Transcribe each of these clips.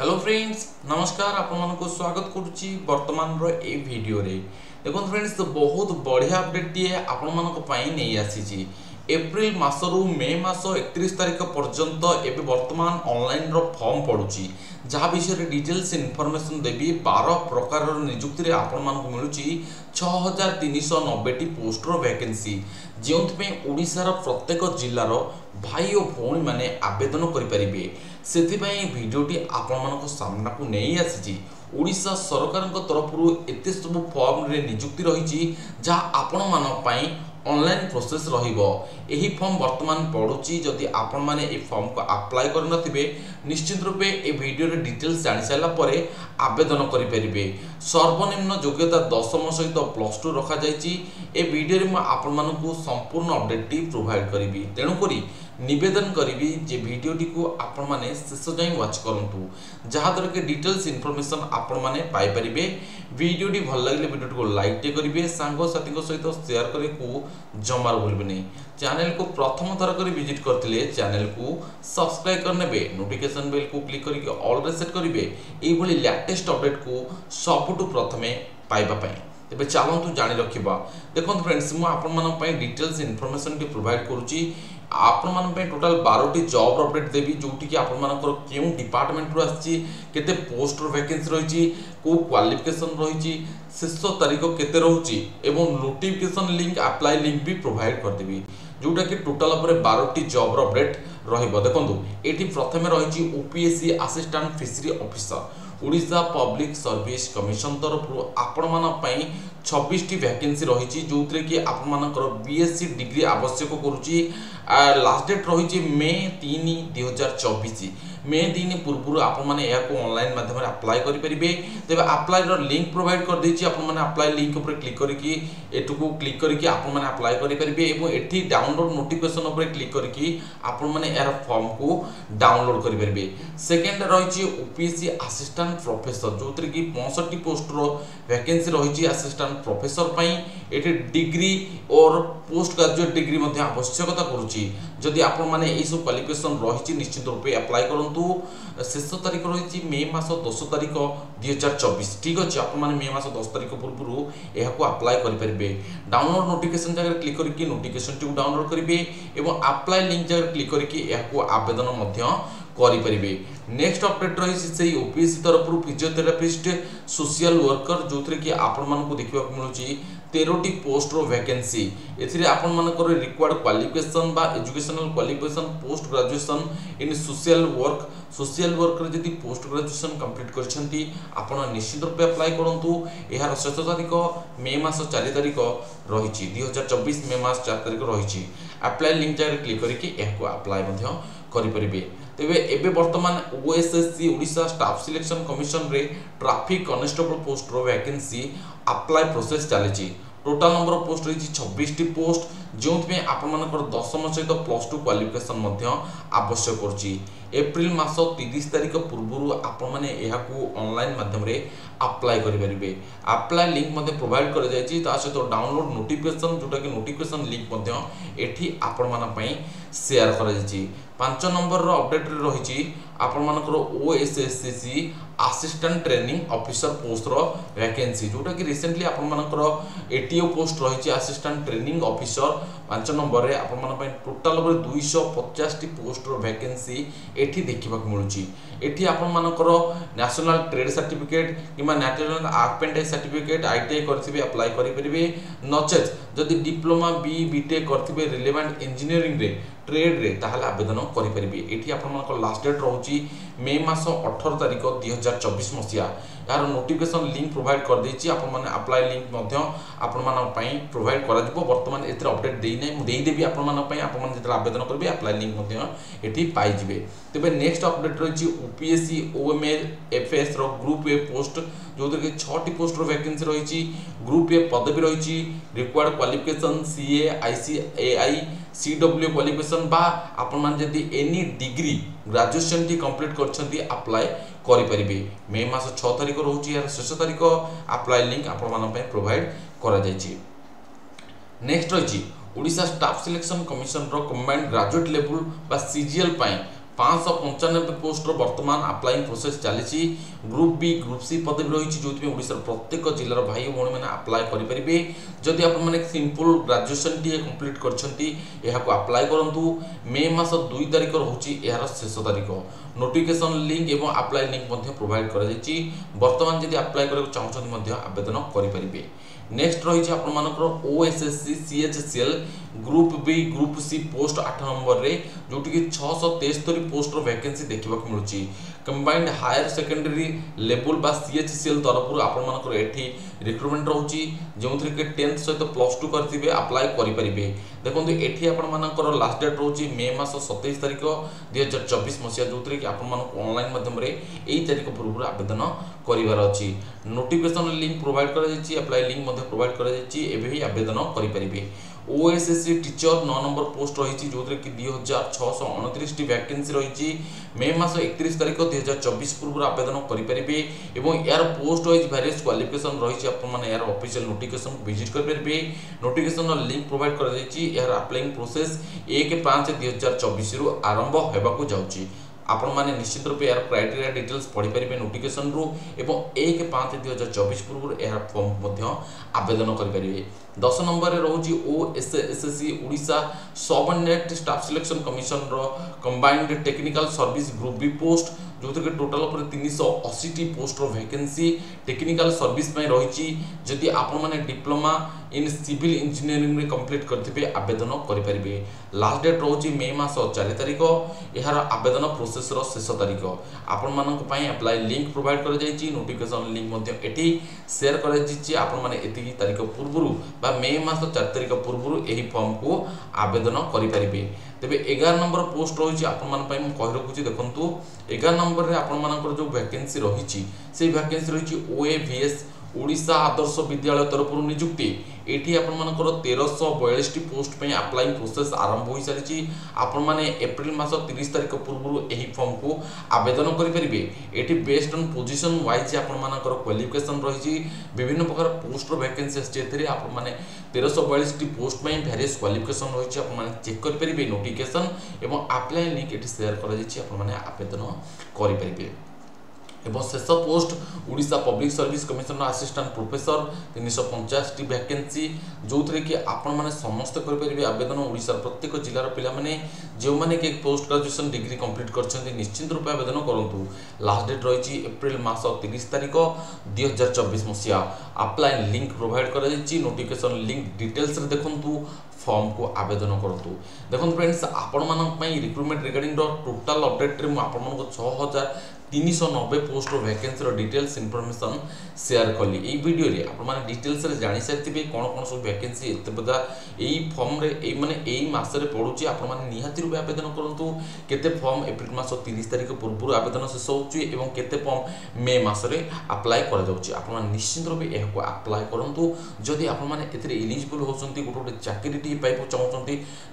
hello friends নমস্কার আপনার স্বাগত করছি বর্তমানর এই ভিডিওরে দেখুন ফ্রেন্ডস বহুত বড়িয়া অপডেটটিয়ে আপনার নেই আসিছি এপ্রিল মাসরু মে মাস একত্রিশ তারিখ পর্যন্ত এবে বর্তমান অনলাইনর ফর্ম পড়ুছি যা বিষয়ে ডিটেলস ইনফরমেশন দেবি বার প্রকারর নিযুক্তি আপনার মিলুছি ছ হাজার তিনশহ নবেটি পোস্টর ভ্যাকেন্সি যেপাই ওড়শার প্রত্যেক জেলার ভাই ও ভৌণী মানে আবেদন করে ସେଥିପାଇଁ ଏହି ଭିଡ଼ିଓଟି ଆପଣମାନଙ୍କ ସାମ୍ନାକୁ ନେଇ ଆସିଛି ଓଡ଼ିଶା ସରକାରଙ୍କ ତରଫରୁ ଏତେ ସବୁ ଫର୍ମରେ ନିଯୁକ୍ତି ରହିଛି ଯାହା ଆପଣମାନଙ୍କ ପାଇଁ অনলাইন প্রোসেস রহব এই ফর্ম বর্তমান পড়ুছি যদি আপন মানে এই ফর্মকে আপ্লাই করে নথিবে নিশ্চিত রূপে এই ভিডিওর ডিটেলস জানি সারা পরে আবেদন করে পারিবে সর্বনিম্ন যোগ্যতা দশম সহিত প্লস টু রখা যাইছি এই ভিডিওরে মু আপন মানুষ সম্পূর্ণ অপডেটটি প্রোভাইড করিবি তেণুকরি ନିବେଦନ କରିବି ଯେ ଭିଡ଼ିଓଟିକୁ ଆପଣମାନେ ଶେଷ ଯାଏଁ ୱାଚ୍ କରନ୍ତୁ ଯାହାଦ୍ୱାରା କି ଡିଟେଲ୍ସ ଇନଫର୍ମେସନ୍ ଆପଣମାନେ ପାଇପାରିବେ ଭିଡ଼ିଓଟି ଭଲ ଲାଗିଲେ ଭିଡ଼ିଓଟିକୁ ଲାଇକ୍ଟିଏ କରିବେ ସାଙ୍ଗସାଥିଙ୍କ ସହିତ ସେୟାର କରିବାକୁ ଜମାରୁ ଭୁଲିବେନି ଚ୍ୟାନେଲକୁ ପ୍ରଥମ ଥର କରି ଭିଜିଟ୍ କରିଥିଲେ ଚ୍ୟାନେଲକୁ ସବସ୍କ୍ରାଇବ୍ କରିନେବେ ନୋଟିଫିକେସନ୍ ବେଲ୍କୁ କ୍ଲିକ୍ କରିକି ଅଲ୍ରେ ସେଟ୍ କରିବେ ଏଇଭଳି ଲାଟେଷ୍ଟ ଅପଡ଼େଟ୍କୁ ସବୁଠୁ ପ୍ରଥମେ ପାଇବା ପାଇଁ ତେବେ ଚାଲନ୍ତୁ ଜାଣି ରଖିବା ଦେଖନ୍ତୁ ଫ୍ରେଣ୍ଡସ୍ ମୁଁ ଆପଣମାନଙ୍କ ପାଇଁ ଡିଟେଲ୍ସ ଇନଫର୍ମେସନ୍ଟି ପ୍ରୋଭାଇଡ଼ କରୁଛି ଆପଣମାନଙ୍କ ପାଇଁ ଟୋଟାଲ ବାରଟି ଜବ୍ର ଅପଡ଼େଟ୍ ଦେବି ଯେଉଁଠିକି ଆପଣମାନଙ୍କର କେଉଁ ଡିପାର୍ଟମେଣ୍ଟରୁ ଆସିଛି କେତେ ପୋଷ୍ଟର ଭ୍ୟାକେନ୍ସି ରହିଛି କେଉଁ କ୍ୱାଲିଫିକେସନ୍ ରହିଛି ଶେଷ ତାରିଖ କେତେ ରହୁଛି ଏବଂ ନୋଟିଫିକେସନ୍ ଲିଙ୍କ୍ ଆପ୍ଲାଏ ଲିଙ୍କ୍ ବି ପ୍ରୋଭାଇଡ଼ କରିଦେବି ଯେଉଁଟାକି ଟୋଟାଲ ଉପରେ ବାରଟି ଜବ୍ର ଅପଡ଼େଟ୍ ରହିବ ଦେଖନ୍ତୁ ଏଠି ପ୍ରଥମେ ରହିଛି OPSC assistant fishery officer Odisha public service commission ତରଫରୁ ଆପଣମାନଙ୍କ ପାଇଁ ଛବିଶଟି ଭ୍ୟାକେନ୍ସି ରହିଛି ଯେଉଁଥିରେ କି ଆପଣମାନଙ୍କର ବିଏସ୍ସି ଡିଗ୍ରୀ ଆବଶ୍ୟକ କରୁଛି ଲାଷ୍ଟ ଡେଟ୍ ରହିଛି ମେ ତିନି ଦୁଇହଜାର ଚବିଶ मे दिन पूर्व आपने अनलाइन माध्यम आप्लाय करेंगे तेज आप्लायर लिंक प्रोभाइड कर करदे आपने लिंक उपर क्लिक करके एटुकु क्लिक करके आप्लाय करेंगे ये डाउनलोड नोटिफिकेशन क्लिक करके आपने फर्म को डाउनलोड करेंगे सेकेंड रही ओपीएससी आसीस्टाट प्रफेसर जो थी कि पैंसठ पोस्टर भैकेन्सी रही आसीस्टाट प्रफेसर पर এটি degree or post graduate degree মধ্যে আবশ্যকতা করছি যদি আপনার মানে এইসব ক্বালিফিকেসন রয়েছে নিশ্চিত রূপে আপ্লাই করুন শেষ তারিখ রয়েছে মে মাস দশ তারিখ দুই হাজার চব্বিশ ঠিক আছে আপনার মানে মে মাস দশ তারিখ পূর্ব এখন আপ্লাই করে পারবে ডাউনলোড নোটিফিকেসন জায়গায় ক্লিক করি নোটিফিকেসনটি ডাউনলোড করবে এবং আপ্লাই লিঙ্ক জায়গায় ক্লিক করি এখন আবেদন କରିପାରିବେ ନେକ୍ସଟ ଅପଡେଟ୍ ରହିଛି ସେଇ ଓପିଏସ୍ସି ତରଫରୁ ଫିଜିଓଥେରାପିଷ୍ଟ ସୋସିଆଲ ୱାର୍କର ଯେଉଁଥିରେ କି ଆପଣମାନଙ୍କୁ ଦେଖିବାକୁ ମିଳୁଛି তেরোটি পোস্টর ভ্যাকেন্সি এতে আপনার রিকোয়ার্ড কোয়ালিফিকেসন বা educational qualification post graduation in social work social ওয়ার্করে যদি পোস্ট গ্রাজুয়েসন কমপ্লিট করছেন আপনার নিশ্চিত রূপে আপ্লাই করতু এর শেষ তারিখ মে মাস চারি তারিখ রয়েছে দুই হাজার চব্বিশ মে মাস চার তারিখ রয়েছে আপ্লাই লিঙ্ক জায়গায় ক্লিক করি আপনাই করে ତେବେ ଏବେ ବର୍ତ୍ତମାନ ଓଏସ୍ଏସ୍ସି ଓଡ଼ିଶା ଷ୍ଟାଫ୍ ସିଲେକ୍ସନ୍ କମିଶନରେ ଟ୍ରାଫିକ୍ କନେଷ୍ଟବଳ ପୋଷ୍ଟର ଭ୍ୟାକେନ୍ସି ଆପ୍ଲାଏ ପ୍ରୋସେସ୍ ଚାଲିଛି ଟୋଟାଲ୍ ନମ୍ବର ପୋଷ୍ଟ ରହିଛି ଛବିଶଟି ପୋଷ୍ଟ ଯେଉଁଥିପାଇଁ ଆପଣମାନଙ୍କର ଦଶମ ସହିତ ପ୍ଲସ୍ ଟୁ କ୍ୱାଲିଫିକେସନ୍ ମଧ୍ୟ ଆବଶ୍ୟକ କରୁଛି ଏପ୍ରିଲ ମାସ ତିରିଶ ତାରିଖ ପୂର୍ବରୁ ଆପଣମାନେ ଏହାକୁ ଅନଲାଇନ୍ ମାଧ୍ୟମରେ ଆପ୍ଲାଏ କରିପାରିବେ ଆପ୍ଲାଏ ଲିଙ୍କ୍ ମଧ୍ୟ ପ୍ରୋଭାଇଡ଼ କରାଯାଇଛି ତା ସହିତ ଡାଉନଲୋଡ଼ ନୋଟିଫିକେସନ୍ ଯେଉଁଟାକି ନୋଟିଫିକେସନ୍ ଲିଙ୍କ୍ ମଧ୍ୟ ଏଠି ଆପଣମାନଙ୍କ ପାଇଁ ସେୟାର କରାଯାଇଛି ପାଞ୍ଚ ନମ୍ବରର ଅପଡ଼େଟ୍ରେ ରହିଛି ଆପଣମାନଙ୍କର O S S C C assistant training officer poster vacancy ଯେଉଁଟାକି ରିସେଣ୍ଟଲି ଆପଣମାନଙ୍କର ଏ ଟି ଓ ପୋଷ୍ଟ ରହିଛି ଆସିଷ୍ଟାଣ୍ଟ ଟ୍ରେନିଂ ଅଫିସର ପାଞ୍ଚ ନମ୍ବରରେ ଆପଣମାନଙ୍କ ପାଇଁ ଟୋଟାଲ୍ ଉପରେ ଦୁଇଶହ ପଚାଶଟି ପୋଷ୍ଟର ଭ୍ୟାକେନ୍ସି ଏଠି ଦେଖିବାକୁ ମିଳୁଛି ଏଠି ଆପଣମାନଙ୍କର ନ୍ୟାସନାଲ୍ ଟ୍ରେଡ୍ ସାର୍ଟିଫିକେଟ୍ କିମ୍ବା national apprenticeship certificate I T I କରିଥିବେ ଆପ୍ଲାଏ କରିପାରିବେ ନଚେତ୍ ଯଦି ଡିପ୍ଲୋମା ବି ବିଟେକ୍ କରିଥିବେ ରିଲେଭାଣ୍ଟ ଇଞ୍ଜିନିୟରିଂରେ ট্রেড্রে তাহলে আবেদন করিপারে এটি আপনার লাস্ট ডেট রয়েছে মে মাস অঠর তারিখ দুই হাজার চবিশ মশিয়া এর নোটিফিকেসন লিঙ্ক প্রোভাইড করেদেছি আপনার আপ্লাই লিঙ্ক আপনার প্রোভাইড করা বর্তমানে এতে অপডেট দিয়ে না দেদেবি আপনার আপনার যেত আবেদন করবে আপ্লাই লিঙ্ক এটি পাইবে তবে নেক্সট অপডেট রয়েছে UPSC OML FS group A post ଯେଉଁଥିରେ କି ଛଅଟି ପୋଷ୍ଟର ଭ୍ୟାକେନ୍ସି ରହିଛି ଗ୍ରୁପ୍ ଏ ପଦବୀ ରହିଛି required qualification CA I C A I C W qualification बा मैंने एनी डिग्री ग्राजुएसन टी कम्प्लीट कर आप्लाय मे मस छ तारिख रोचे शेष तारिख आप्लाय लिंक आपण प्रोभाइड कर रही Voda staff selection commission combined graduate level बा सीजीएल পাঁচশহ পঞ্চানব্বই পোস্টর বর্তমান আপ্লাইং প্রোসেস চালিছি গ্রুপ বি গ্রুপ সি পদবী রয়েছে যেপা ওড়শার প্রত্যেক জেলার ভাই ভৌণী মানে আপ্লাই করে যদি আপনার সিম্পল গ্রাজুয়েসনটি কমপ্লিট করছেন এখন আপ্লাই করতু মে মাস দুই তারিখ রয়েছে এর শেষ তারিখ নোটিফিকেসন লিঙ্ক এবং আপ্লাই লিঙ্ক প্রোভাইড করা যাই বর্তমান যদি আপ্লাই করা চাহুন আবেদন করে নেক্সট রয়েছে আপনার OSSC CHSL group B group C post আঠ নম্বরের যেটিকি ছশ তেস্তরি পোস্টর ভ্যাকেন্সি দেখা মিলুচি কম্বাইন্ড হায়ার সেকেন্ডারি লেভেল বা সিএচএসএল তরফর আপনার এটি রিক্রুটমেন্ট রয়েছে যেউথে কি টেন্থ সহ প্লস টু করে আপ্লাই করে পারে দেখুন এটি আপনার লাস্ট ডেট রয়েছে মে মাস সতেইশ তারিখ দুই হাজার চবিশ মশিয়া যেউথে কি আপনার অনলাইন মাধ্যমে এই তারিখ পূর্ব আবেদন করবার অ নোটিফিকেসন লিঙ্ক প্রোভাইড করা যাই আপ্লাই লিঙ্ক ପ୍ରୋଭାଇଡ଼ କରାଯାଇଛି ଏବେ ହିଁ ଆବେଦନ କରିପାରିବେ ଓଏସ୍ଏସ୍ସି ଟିଚର ନଅ ନମ୍ବର ପୋଷ୍ଟ ରହିଛି ଯେଉଁଥିରେ କି ଦୁଇ ହଜାର ଛଅଶହ ଅଣତିରିଶଟି ଭ୍ୟାକେନ୍ସି ରହିଛି ମେ ମାସ ଏକତିରିଶ ତାରିଖ ଦୁଇ ହଜାର ଚବିଶ ପୂର୍ବରୁ ଆବେଦନ କରିପାରିବେ ଏବଂ ଏହାର ପୋଷ୍ଟ ୱାଇଜ୍ ଭ୍ୟାରିୟସ୍ କ୍ୱାଲିଫିକେସନ୍ ରହିଛି ଆପଣମାନେ ଏହାର ଅଫିସିଆଲ୍ ନୋଟିଫିକେସନ୍କୁ ଭିଜିଟ୍ କରିପାରିବେ ନୋଟିଫିକେସନ୍ର ଲିଙ୍କ୍ ପ୍ରୋଭାଇଡ଼ କରାଯାଇଛି ଏହାର ଆପ୍ଲାଇଂ ପ୍ରୋସେସ୍ ଏକ ପାଞ୍ଚ ଦୁଇ ହଜାର ଚବିଶରୁ ଆରମ୍ଭ ହେବାକୁ ଯାଉଛି ଆପଣମାନେ ନିଶ୍ଚିତ ରୂପେ ଏହାର କ୍ରାଇଟେରିଆ ଡିଟେଲ୍ସ ପଢ଼ିପାରିବେ ନୋଟିଫିକେସନ୍ରୁ ଏବଂ ଏକ ପାଞ୍ଚ ଦୁଇ ହଜାର ଚବିଶ ପୂର୍ବରୁ ଏହା ଫର୍ମ ମଧ୍ୟ ଆବେଦନ କରିପାରିବେ ଦଶ ନମ୍ବରରେ ରହୁଛି O S S C Odisha subordinate staff selection commissioner combined technical service group B post ଯେଉଁଥିରେକି ଟୋଟାଲ୍ ଉପରେ ତିନିଶହ ଅଶୀଟି ପୋଷ୍ଟର ଭ୍ୟାକେନ୍ସି ଟେକ୍ନିକାଲ୍ ସର୍ଭିସ୍ ପାଇଁ ରହିଛି ଯଦି ଆପଣମାନେ ଡିପ୍ଲୋମା ଇନ୍ ସିଭିଲ୍ ଇଞ୍ଜିନିୟରିଂରେ କମ୍ପ୍ଲିଟ୍ କରିଥିବେ ଆବେଦନ କରିପାରିବେ ଲାଷ୍ଟ ଡେଟ୍ ରହୁଛି ମେ ମାସ ଚାରି ତାରିଖ ଏହାର ଆବେଦନ ପ୍ରୋସେସ୍ର ଶେଷ ତାରିଖ ଆପଣମାନଙ୍କ ପାଇଁ ଆପ୍ଲାଏ ଲିଙ୍କ୍ ପ୍ରୋଭାଇଡ଼ କରାଯାଇଛି ନୋଟିଫିକେସନ୍ ଲିଙ୍କ୍ ମଧ୍ୟ ଏଠି ସେୟାର କରାଯାଇଛି ଆପଣମାନେ ଏତିକି ତାରିଖ ପୂର୍ବରୁ ବା ମେ ମାସ ଚାରି ତାରିଖ ପୂର୍ବରୁ ଏହି ଫର୍ମକୁ ଆବେଦନ କରିପାରିବେ ତେବେ ଏଗାର ନମ୍ବର ପୋଷ୍ଟ ରହିଛି ଆପଣମାନଙ୍କ ପାଇଁ ମୁଁ କହି ରଖୁଛି ଦେଖନ୍ତୁ ଏଗାର ନମ୍ବର নম্বরে আপনার যে ভ্যাকেন্সি রয়েছে সেই ভ্যাকেন্সি রয়েছে ওএভিএস ଓଡ଼ିଶା ଆଦର୍ଶ ବିଦ୍ୟାଳୟ ତରଫରୁ ନିଯୁକ୍ତି ଏଠି ଆପଣମାନଙ୍କର ତେରଶହ ବୟାଳିଶଟି ପୋଷ୍ଟ ପାଇଁ ଆପ୍ଲାଇ ପ୍ରୋସେସ୍ ଆରମ୍ଭ ହୋଇସାରିଛି ଆପଣମାନେ ଏପ୍ରିଲ ମାସ ତିରିଶ ତାରିଖ ପୂର୍ବରୁ ଏହି ଫର୍ମକୁ ଆବେଦନ କରିପାରିବେ ଏଠି ବେସ୍ଡ ଅନ୍ ପୋଜିସନ୍ ୱାଇଜ୍ ଆପଣମାନଙ୍କର କ୍ୱାଲିଫିକେସନ୍ ରହିଛି ବିଭିନ୍ନ ପ୍ରକାର ପୋଷ୍ଟର ଭ୍ୟାକେନ୍ସି ଆସିଛି ଏଥିରେ ଆପଣମାନେ ତେରଶହ ବୟାଳିଶଟି ପୋଷ୍ଟ ପାଇଁ ଭ୍ୟାରିୟସ୍ କ୍ୱାଲିଫିକେସନ୍ ରହିଛି ଆପଣମାନେ ଚେକ୍ କରିପାରିବେ ନୋଟିଫିକେସନ୍ ଏବଂ ଆପ୍ଲାଏ ଲିଙ୍କ୍ ଏଠି ସେୟାର କରାଯାଇଛି ଆପଣମାନେ ଆବେଦନ କରିପାରିବେ এবং শেষ পোস্ট ওড়িশা পব্লিক সর্ভিস কমিশনর আসিষ্টাট প্রোফেসর তিনশো পঞ্চাশটি ভ্যাকেন্সি ଯେଉଁଥିରେ କି ଆପଣମାନେ ସମସ୍ତେ କରିପାରିବେ ଆବେଦନ ଓଡ଼ିଶାର ପ୍ରତ୍ୟେକ ଜିଲ୍ଲାର ପିଲାମାନେ ଯେଉଁମାନେ କି ପୋଷ୍ଟ ଗ୍ରାଜୁଏସନ୍ ଡିଗ୍ରୀ କମ୍ପ୍ଲିଟ୍ କରିଛନ୍ତି ନିଶ୍ଚିନ୍ତ ରୂପେ ଆବେଦନ କରନ୍ତୁ ଲାଷ୍ଟ ଡେଟ୍ ରହିଛି ଏପ୍ରିଲ ମାସ ତିରିଶ ତାରିଖ ଦୁଇ ହଜାର ଚବିଶ ମସିହା ଆପ୍ଲାଇନ୍ ଲିଙ୍କ୍ ପ୍ରୋଭାଇଡ଼ କରାଯାଇଛି ନୋଟିଫିକେସନ୍ ଲିଙ୍କ୍ ଡିଟେଲ୍ସରେ ଦେଖନ୍ତୁ ফর্মকু আবেদন করতু দেখুন ফ্রেন্ডস আপনার রিক্রুটমেন্ট রিগার্ডিং টোটাল অপডেট্রে আপনার ছ হাজার তিনশহ নবে পোস্টর ভ্যাকেন্সির ডিটেলস ইনফরমেসন সেয়ার কলি এই ভিডিওরে আপনার ডিটেলসরে জাঁ সারিবে কোণ কোণ সব ভ্যাকেন্সি এত বদা এই ফর্মরে এই মানে এই মাসরে পড়ুছে আপনার নিহতি রূপে আবেদন করতু কেতে ফর্ম এপ্রিল মাস তিরিশ তারিখ পূর্ব আবেদন শেষ হচ্ছে এবং কেতে ফর্ম মে মাসরে আপ্লাই করা যাচ্ছে আপনার নিশ্চিন্ত রূপে এখন আপ্লাই করতু যদি আপনার এতে ইলিজিবল হচ্ছেন গোটে গোটে চাকরিটি পাইব চাহুন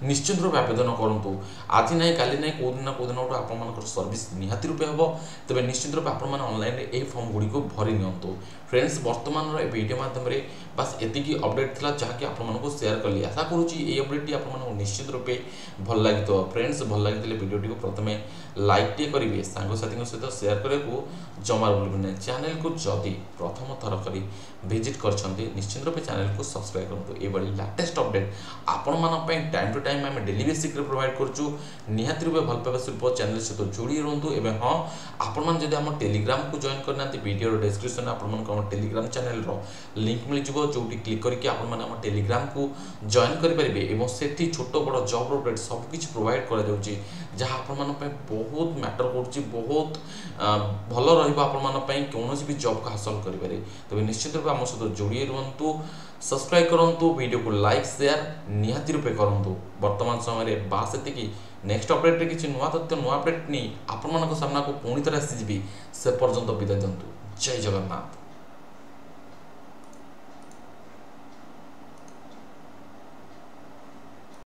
নিশ্চিন্ত রূপে আবেদন করতু আজ নাই কালি নাই কেউদিন না কেউদিন গোটে আপনার সর্ভিস নিহতি রূপে হব ତେବେ ନିଶ୍ଚିତ ରୂପେ ଆପଣମାନେ ଅନଲାଇନ୍ରେ ଏହି ଫର୍ମ ଗୁଡ଼ିକୁ ଭରି ନିଅନ୍ତୁ ଫ୍ରେଣ୍ଡସ୍ ବର୍ତ୍ତମାନର ଏ ଭିଡ଼ିଓ ମାଧ୍ୟମରେ ବାସ୍ ଏତିକି ଅପଡ଼େଟ୍ ଥିଲା ଯାହାକି ଆପଣମାନଙ୍କୁ ସେୟାର କଲି ଆଶା କରୁଛି ଏହି ଅପଡ଼େଟ୍ଟି ଆପଣମାନଙ୍କୁ ନିଶ୍ଚିତ ରୂପେ ଭଲ ଲାଗିଥିବ ଫ୍ରେଣ୍ଡସ୍ ଭଲ ଲାଗିଥିଲେ ଭିଡ଼ିଓଟିକୁ ପ୍ରଥମେ ଲାଇକ୍ଟିଏ କରିବେ ସାଙ୍ଗସାଥିଙ୍କ ସହିତ ସେୟାର କରିବାକୁ ଜମାରୁ ଭୁଲିବେନି ଚ୍ୟାନେଲକୁ ଯଦି ପ୍ରଥମ ଥର କରି ଭିଜିଟ୍ କରିଛନ୍ତି ନିଶ୍ଚିତ ରୂପେ ଚ୍ୟାନେଲକୁ ସବସ୍କ୍ରାଇବ୍ କରନ୍ତୁ ଏଭଳି ଲାଟେଷ୍ଟ ଅପଡ଼େଟ୍ ଆପଣମାନଙ୍କ ପାଇଁ ଟାଇମ୍ ଟୁ ଟାଇମ୍ ଆମେ ଡେଲି ବେସିକ୍ରେ ପ୍ରୋଭାଇଡ଼ କରୁଛୁ ନିହାତି ରୂପେ ଭଲ ପାଇବା ଶିଳ୍ପ ଚ୍ୟାନେଲ୍ ସହିତ ଯୋଡ଼ି ରୁହନ୍ତୁ ଏବେ ହଁ ଆପଣମାନେ ଯଦି ଆମ ଟେଲିଗ୍ରାମକୁ ଜଏନ୍ କରିନାହାନ୍ତି ଭିଡ଼ିଓର ଡେସ୍କ୍ରିପସନ୍ ଆପଣମାନଙ୍କୁ ଆମ ଟେଲିଗ୍ରାମ ଚ୍ୟାନେଲ୍ର ଲିଙ୍କ୍ ମିଳିଯିବ ଯେଉଁଠି କ୍ଲିକ୍ କରିକି ଆପଣମାନେ ଆମ ଟେଲିଗ୍ରାମକୁ ଜଏନ୍ କରିପାରିବେ ଏବଂ ସେଠି ଛୋଟ ବଡ଼ ଜବ୍ ଅପଡ଼େଟ୍ ସବୁକିଛି ପ୍ରୋଭାଇଡ଼ କରାଯାଉଛି ଯାହା ଆପଣମାନଙ୍କ ପାଇଁ ବହୁତ ବହୁତ ମ୍ୟାଟର କରୁଛି ବହୁତ ଭଲ ରହିବ ଆପଣମାନଙ୍କ ପାଇଁ କୌଣସି ବି ଜବ୍କୁ ହାସଲ କରିପାରେ ତେବେ ନିଶ୍ଚିତ ରୂପେ ଆମ ସହିତ ଯୋଡ଼ି ରୁହନ୍ତୁ ସବସ୍କ୍ରାଇବ୍ କରନ୍ତୁ ଭିଡ଼ିଓକୁ ଲାଇକ୍ ସେୟାର ନିହାତି ରୂପେ କରନ୍ତୁ ବର୍ତ୍ତମାନ ସମୟରେ ବାସ୍ ଏତିକି ନେକ୍ସଟ ଅପଡ଼େଟ୍ରେ କିଛି ନୂଆ ତଥ୍ୟ ନୂଆ ଅପଡ଼େଟ୍ ନେଇ ଆପଣମାନଙ୍କ ସାମ୍ନାକୁ ପୁଣି ଥରେ ଆସିଯିବି ସେ ପର୍ଯ୍ୟନ୍ତ ବିଦାୟ ଦିଅନ୍ତୁ ଜୟ ଜଗନ୍ନାଥ